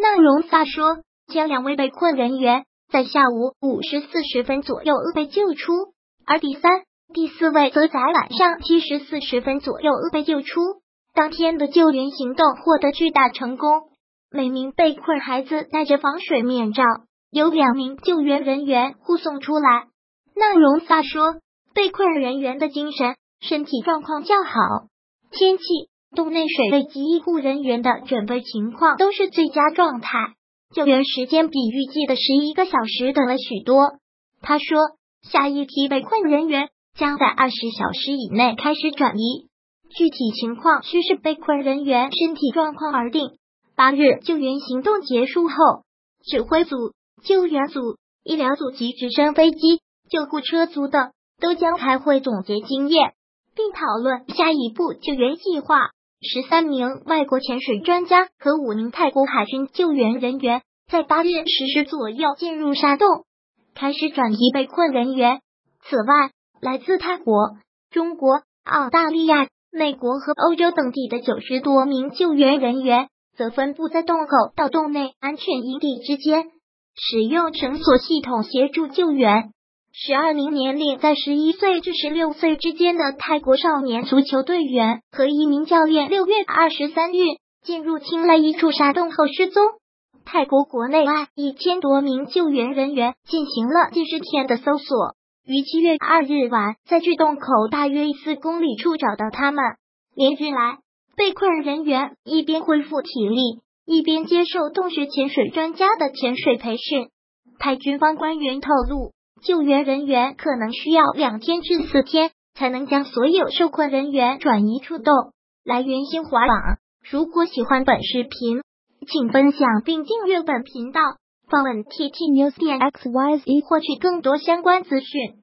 纳荣萨说，将两位被困人员在下午五时四十分左右被救出，而第三、第四位则在晚上七时四十分左右被救出。当天的救援行动获得巨大成功，每名被困孩子戴着防水面罩，由两名救援人员护送出来。纳荣萨说，被困人员的精神、身体状况较好，天气。洞内水位及医护人员的准备情况都是最佳状态，救援时间比预计的十一个小时短了许多。他说，下一批被困人员将在二十小时以内开始转移，具体情况需视被困人员身体状况而定。八日救援行动结束后，指挥组、救援组、医疗组及直升飞机、救护车组等都将开会总结经验，并讨论下一步救援计划。十三名外国潜水专家和五名泰国海军救援人员在八月十时左右进入沙洞，开始转移被困人员。此外，来自泰国、中国、澳大利亚、美国和欧洲等地的九十多名救援人员则分布在洞口到洞内安全营地之间，使用绳索系统协助救援。十二名年龄在十一岁至十六岁之间的泰国少年足球队员和一名教练，六月二十三日进入青莱一处沙洞后失踪。泰国国内外一千多名救援人员进行了近十天的搜索，于七月二日晚在距洞口大约四公里处找到他们。连日来，被困人员一边恢复体力，一边接受洞穴潜水专家的潜水培训。泰军方官员透露。救援人员可能需要两天至四天才能将所有受困人员转移出洞。来源：新华网。如果喜欢本视频，请分享并订阅本频道。访问 tt news 点 xyz 获取更多相关资讯。